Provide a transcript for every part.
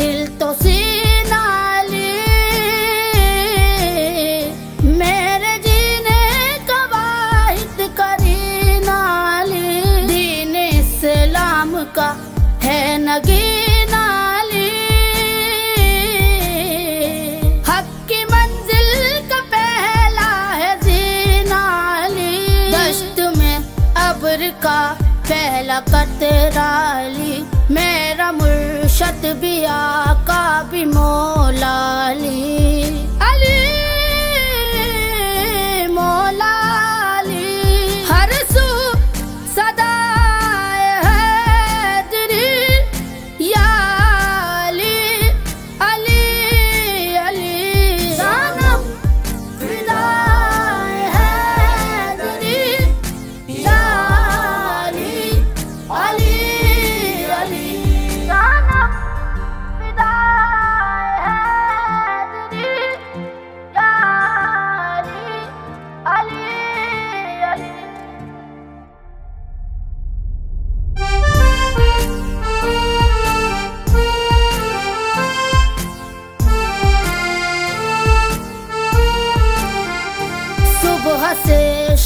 दिल तो सीना अली मेरे जीने का वाहिद करीना अली दीन इस्लाम का है मंजिल का पहला कतरा मुर्शद भी आका भी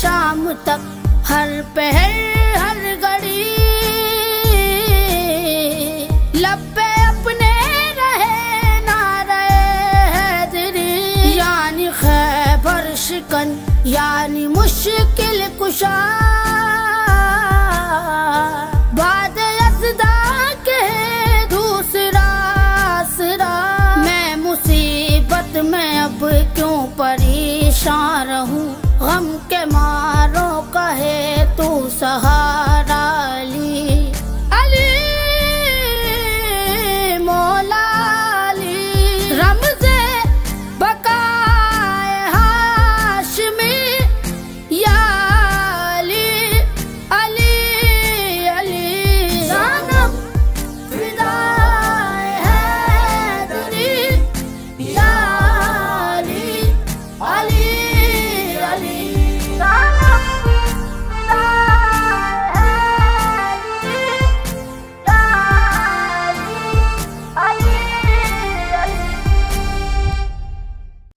शाम तक हर पहर, हर घड़ी। लब पे अपने रहे ना रहे यानी खैबर शिकन, यानी मुश्किल कुशा। बाद दूसरा मैं मुसीबत में अब क्यों परेशान रहूँ? गम के मारो कहे तू सहा